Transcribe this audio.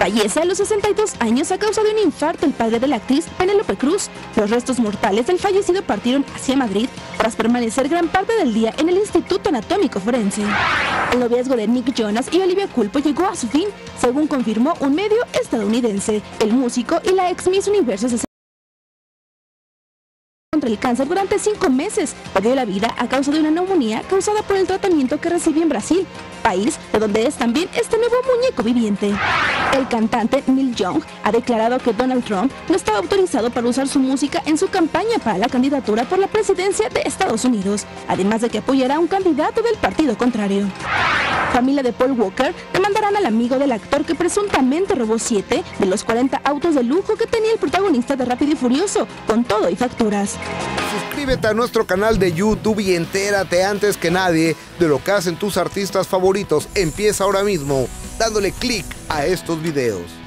Fallece a los 62 años a causa de un infarto el padre de la actriz Penélope Cruz. Los restos mortales del fallecido partieron hacia Madrid tras permanecer gran parte del día en el Instituto Anatómico Forense. El noviazgo de Nick Jonas y Olivia Culpo llegó a su fin, según confirmó un medio estadounidense. El músico y la ex Miss Universo contra el cáncer durante cinco meses. Perdió la vida a causa de una neumonía causada por el tratamiento que recibió en Brasil, país de donde es también este nuevo muñeco viviente. El cantante Neil Young ha declarado que Donald Trump no estaba autorizado para usar su música en su campaña para la candidatura por la presidencia de Estados Unidos, además de que apoyará a un candidato del partido contrario. Familia de Paul Walker demandarán al amigo del actor que presuntamente robó 7 de los 40 autos de lujo que tenía el protagonista de Rápido y Furioso, con todo y facturas. Suscríbete a nuestro canal de YouTube y entérate antes que nadie de lo que hacen tus artistas favoritos. Empieza ahora mismo dándole clic a estos videos.